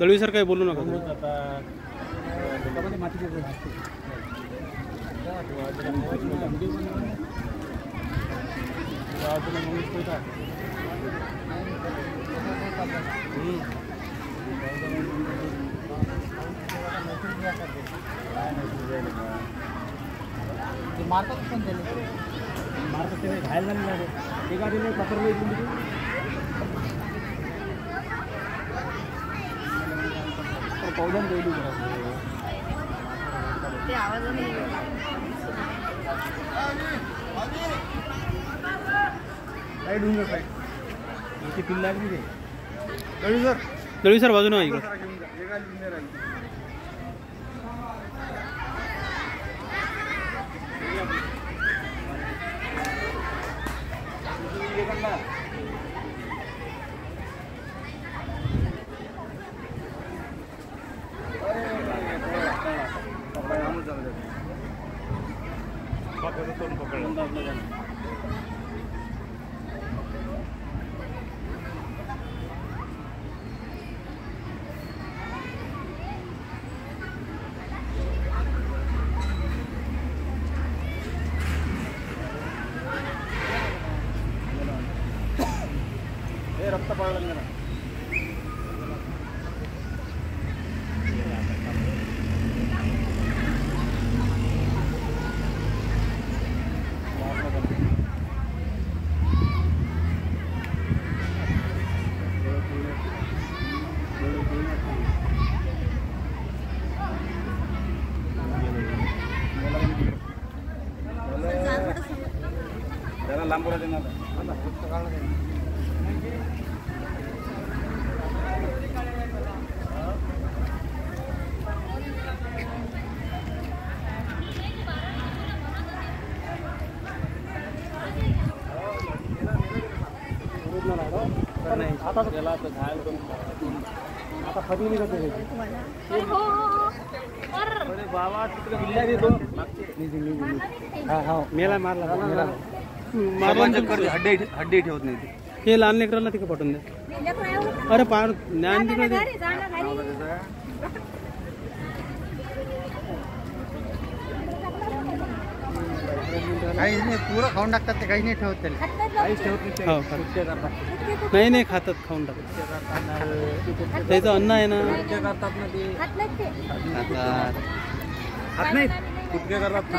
Dalvi sir काही बोलू नका तुम्ही. आता त्यामध्ये मातीचे गुण असते मारतात पण त्याला मारतात ते घायला पकडलं तर पौलन देईल ते आवाजाने साईड होऊन जा साईड इथे पिल्ला लागली ते दळवी सर दळवी सर बाजूने व्हा इकडे घेऊन जा एका घेऊन जा राहिली. लांब बोला देणार. आता गेला तर घायल करून आता फटली निघत बाबा तिकडे देतो. हा हा. मेला मारला मेला. हड्डी हड्डी ठेवत नाही ते हे लहान लेकरांना तिकडे पाठवून द्या अरे पार ज्ञान तिकडे दे. काही नाही पुरं खाऊन टाकतात ते काही नाही ठेवत त्याला. काहीच ठेवत. हो, करतात नाही नाही खातात खाऊन टाकत त्याचं अन्न आहे ना? करतात ना ते? करतात?